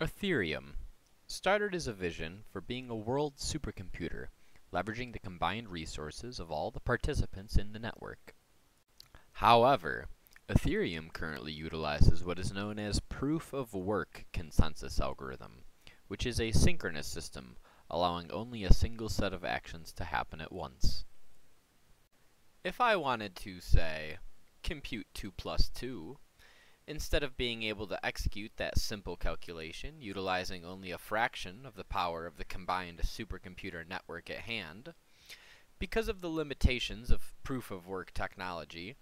Ethereum started as a vision for being a world supercomputer, leveraging the combined resources of all the participants in the network. However, Ethereum currently utilizes what is known as proof of work consensus algorithm, which is a synchronous system, allowing only a single set of actions to happen at once. If I wanted to, say, compute 2 plus 2, instead of being able to execute that simple calculation utilizing only a fraction of the power of the combined supercomputer network at hand, because of the limitations of proof-of-work technology,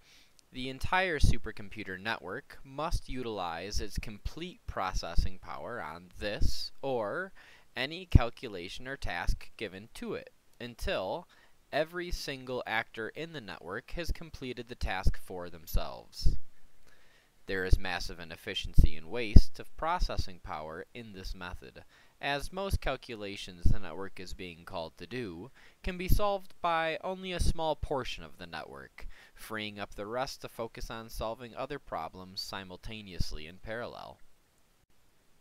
the entire supercomputer network must utilize its complete processing power on this or any calculation or task given to it until every single actor in the network has completed the task for themselves. There is massive inefficiency and waste of processing power in this method, as most calculations the network is being called to do can be solved by only a small portion of the network, freeing up the rest to focus on solving other problems simultaneously in parallel.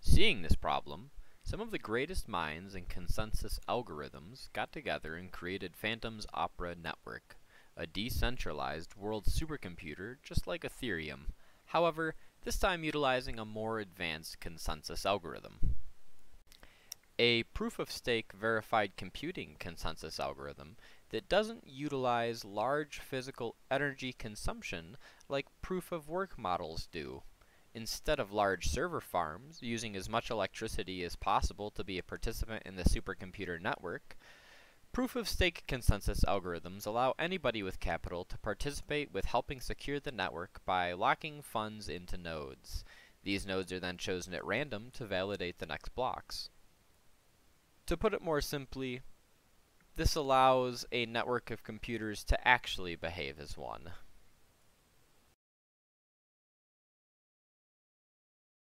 Seeing this problem, some of the greatest minds in consensus algorithms got together and created Fantom's Opera Network, a decentralized world supercomputer just like Ethereum, however, this time utilizing a more advanced consensus algorithm. A proof-of-stake verified computing consensus algorithm that doesn't utilize large physical energy consumption like proof-of-work models do. Instead of large server farms using as much electricity as possible to be a participant in the supercomputer network, Proof-of-stake consensus algorithms allow anybody with capital to participate with helping secure the network by locking funds into nodes. These nodes are then chosen at random to validate the next blocks. To put it more simply, this allows a network of computers to actually behave as one.